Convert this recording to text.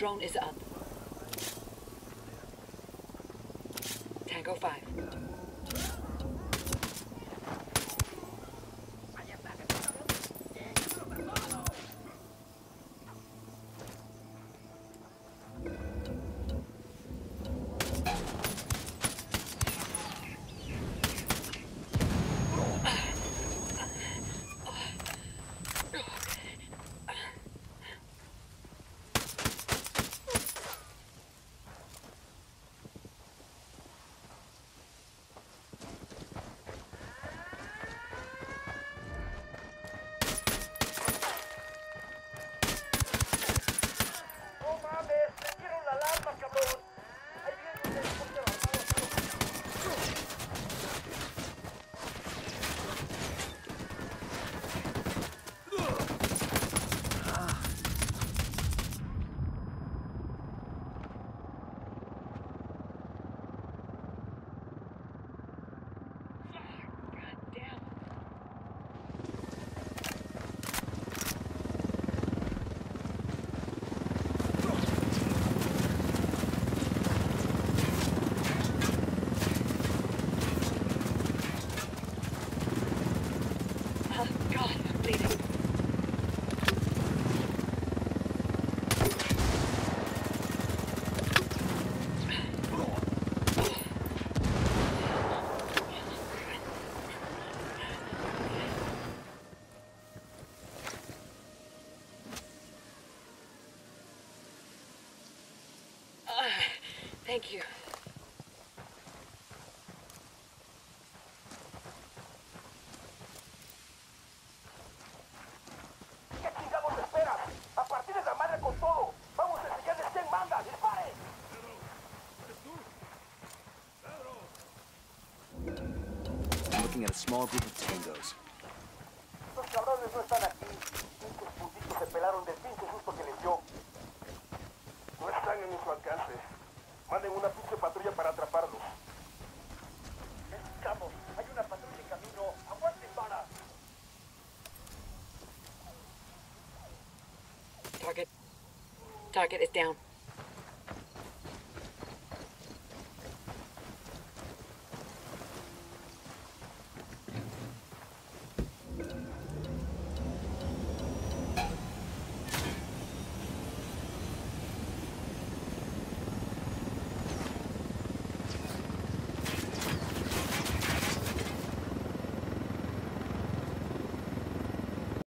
Drone is up. Tango 5. Bleeding. Ah, Thank you. Looking at a small group of tangos. Estos cabrones no están aquí. Pinches puntitos se pelaron del pinche susto que les dio. No están en su alcance. Manden una pinche patrulla para atraparlos. Escuchamos. Hay una patrulla en camino. ¡Aguanten para! Target. Target is down.